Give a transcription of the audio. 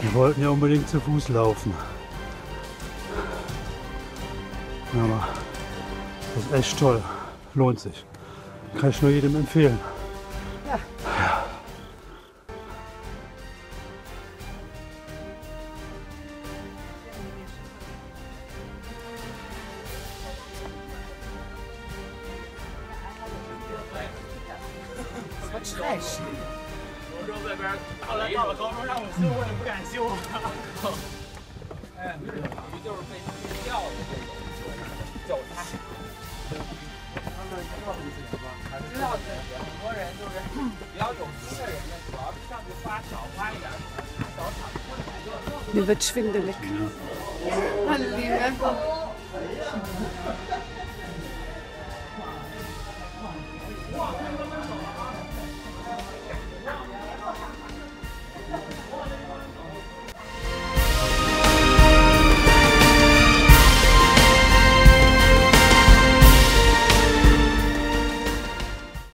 Wir wollten ja unbedingt zu Fuß laufen. Aber das ist echt toll. Lohnt sich. Kann ich nur jedem empfehlen. 我说外边后来到了高中让我修，我也不敢修。哎，鱼就是被钓的这种钓叉。他们知道这个事情吗？知道这些，很多人就是比较有名的人呢，主要是上去花少花一点，拿小铲子过来。Mir wird schwindelig. Halli,